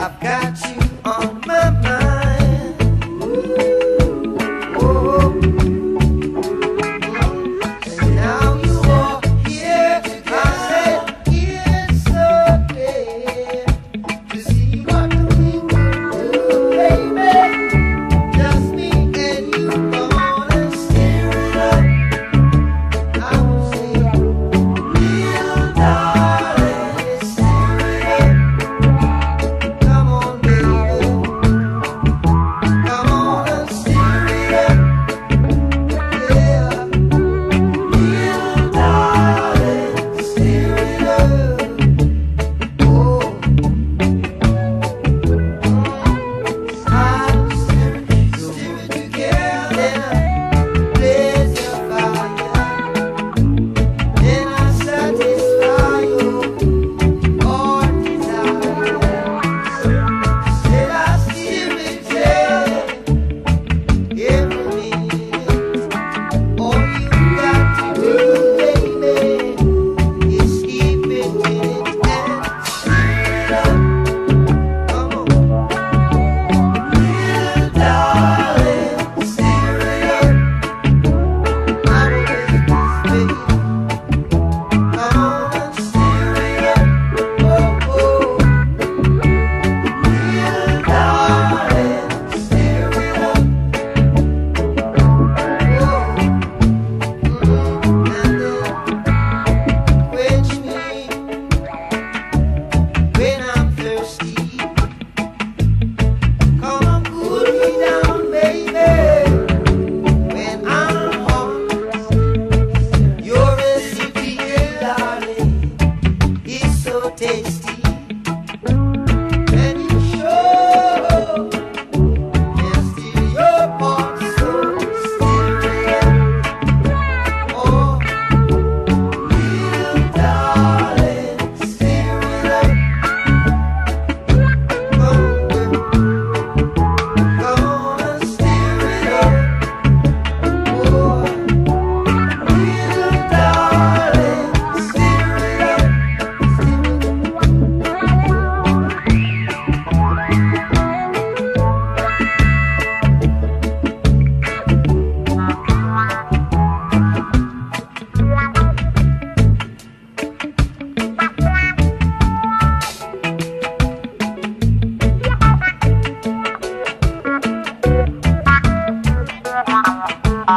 I've got